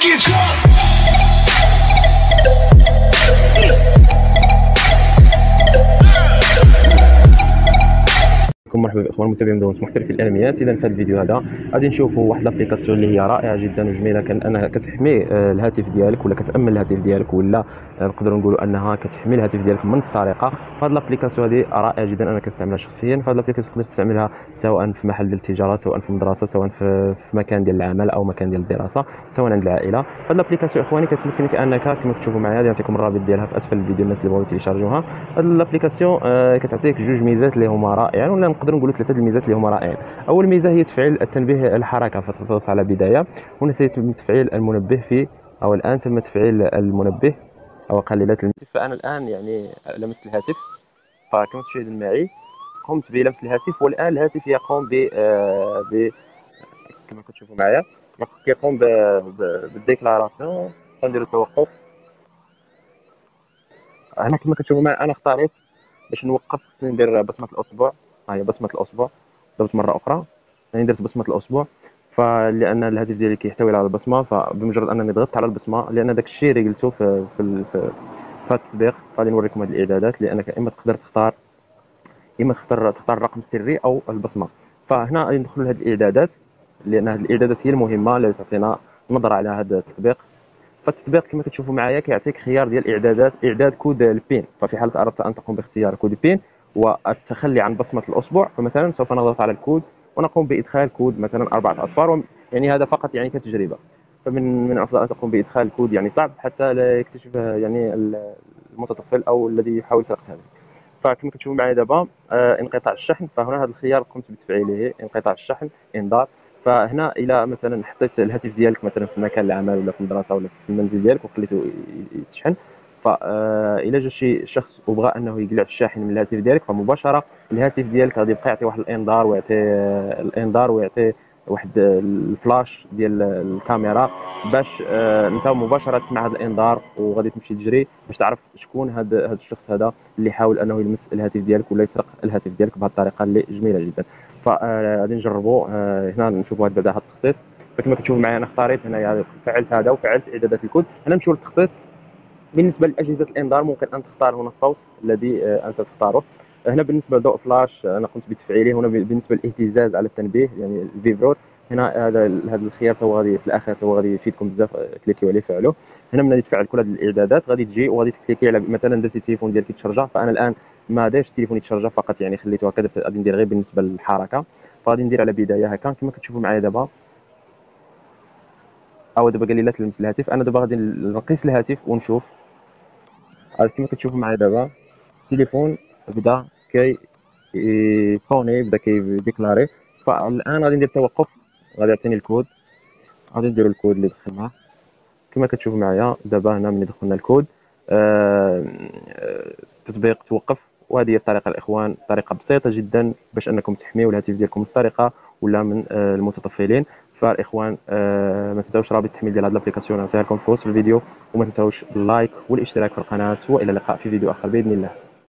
fucking truck. بكم مرحبا باخوان المتابعين دونت محترفين الانميات اذا في هذا الفيديو هذا غادي نشوفوا واحد لابليكاسيون اللي هي رائعة جدا وجميلة. كان أنها كتحمي آه، الهاتف ديالك ولا كتأمن الهاتف ديالك ولا آه، نقدروا نقولوا أنها كتحمي الهاتف ديالك من السرقة. فهاد لابليكاسيون هذه رائعة جدا أنا كنستعملها شخصيا. فهاد لابليكاسيون تقدر تستعملها سواء في محل التجارة سواء في المدرسة سواء في مكان ديال العمل أو مكان ديال الدراسة سواء عند العائلة. فهاد l'application إخواني كتمكنك أنك كما كتشوفوا معايا غادي نعطيكم الرابط ديالها في أسفل الفيديو الناس اللي بغاو تيشارجوها. هاد l'application آه، كتعطيك جوج ميزات اللي هما رائعين ولا نقدر نقولوا ثلاثة الميزات اللي هما رائعين. أول ميزة هي تفعيل التنبيه الحركة فتضغط على بدايه هنا سيتم تفعيل المنبه في أو الآن تم تفعيل المنبه أو قليلات الميزة فأنا الآن يعني لمست الهاتف. فكما تشاهدون معي. قمت بلمس الهاتف والآن الهاتف يقوم ب آه، ب كما كتشوفوا معايا. كيقوم بالديكلاراسيون. غنديروا التوقف. هنا كما كتشوفوا معايا أنا اختاريت باش نوقف ندير بصمة الاصبع هي بصمة الاصبع ضربت مرة أخرى. يعني درت بصمة الاصبع فلأن الهاتف ديالي كيحتوي على البصمة فبمجرد أنني ضغطت على البصمة لأن داك الشيء قلته في في في, التطبيق غادي نوريكم هذه الإعدادات لأنك إما تقدر تختار إما تختار تختار الرقم السري أو البصمة. فهنا غادي ندخلوا لهذه الإعدادات لأن هذه الإعدادات هي المهمة اللي تعطينا نظره على هذا التطبيق. فالتطبيق كما كتشوفوا معايا كيعطيك خيار ديال اعدادات إعداد كود ال PIN. ففي حالة أردت أن تقوم باختيار كود ال PIN والتخلي عن بصمة الاصبع فمثلا سوف نضغط على الكود ونقوم بإدخال كود مثلا أربعة أصفار يعني هذا فقط يعني كتجربة. فمن من الافضل أن تقوم بإدخال الكود يعني صعب حتى لا يكتشف يعني ال- المتطفل أو الذي يحاول سرقة هذا. فكما كتشوفوا معايا دابا آه انقطاع الشحن. فهنا هذا الخيار قمت بتفعيله انقطاع الشحن إنذار. فهنا إلى مثلا حطيت الهاتف ديالك مثلا في مكان العمل ولا في المدرسة ولا في المنزل ديالك وخليته يتشحن. فإلا جا شي شخص وبغى أنه يقلع الشاحن من الهاتف ديالك فمباشرة الهاتف ديالك غادي يبقى يعطي واحد الإنذار ويعطي آه، الإنذار ويعطي واحد آه، الفلاش ديال الكاميرا باش آه، أنت مباشرة تسمع هذا الإنذار وغادي تمشي تجري باش تعرف شكون هذا هذا الشخص هذا اللي يحاول أنه يلمس الهاتف ديالك ولا يسرق الهاتف ديالك بهذه الطريقة اللي جميلة جدا. فغادي نجربوا آه، هنا نشوفوا بعدا هذا التخصيص. فكما كتشوفوا معايا أنا اختاريت هنا فعلت هذا وفعلت إعدادات الكود. هنا نمشيو للتخصيص. بالنسبة لأجهزة الإنذار ممكن أن تختار هنا الصوت الذي آه، أنت تختاره. هنا بالنسبة لضوء فلاش آه، أنا قمت بتفعيله هنا بالنسبة للاهتزاز على التنبيه يعني ال vibreur هنا هذا هذا الخيار تو غادي في الآخر تو غادي يفيدكم بزاف آه، كليكيو عليه فعلوه هنا من غادي تفعل كل هذه الإعدادات غادي تجي وغادي تكليكي على مثلا درتي التليفون ديالك يتشارجا فأنا الآن ما دايرش التليفون يتشارجا فقط يعني خليته هكذا غادي ندير غير بالنسبة للحركة. فغادي ندير على بداية هكا. كما كتشوفوا معايا دابا. أو دابا قال لي لا تلمس الهاتف. أنا دابا غادي نقيس الهاتف ونشوف. عاد كما كتشوفوا معايا دابا التليفون بدا كي يصوني بدا كيديكلاري فالان غادي ندير توقف غادي يعطيني الكود. غادي نديرو الكود اللي دخلنا كما كتشوفوا معايا دابا هنا ملي دخلنا الكود آه، آه، التطبيق توقف. وهذه هي الطريقة الإخوان طريقة بسيطة جدا باش أنكم تحميوا الهاتف ديالكم من السرقة ولا من آه، المتطفلين. فالاخوان آه، ما تنساوش رابط التحميل ديال هذه ال application نعطيها لكم في وصف الفيديو وما تنساوش ال like والاشتراك في القناة وإلى اللقاء في فيديو آخر بإذن الله.